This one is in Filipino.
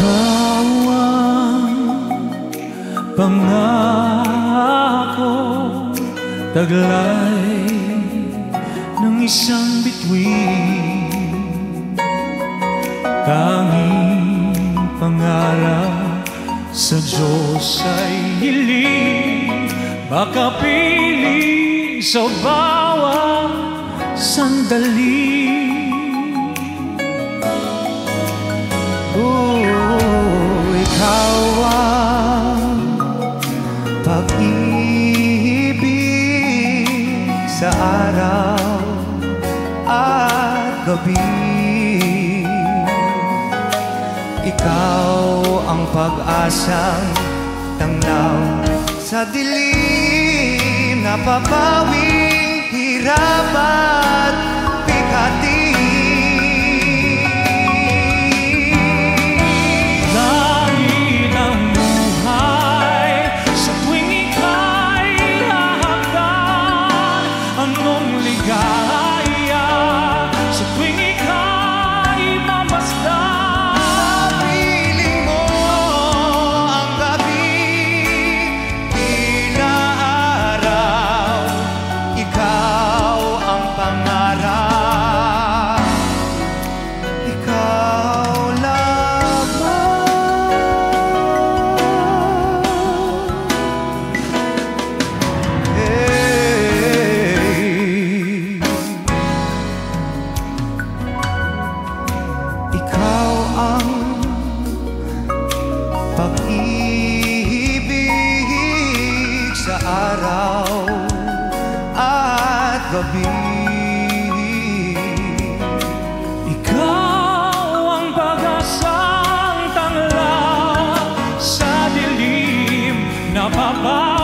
Ikaw ang pangako Taglay ng isang bituin. Tanging pangarap sa Diyos ay hiling Makapiling sa bawat sandali araw at gabi. Ikaw ang pag-asang tanglaw sa dilim. Napapawing hirap at minha babá.